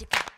de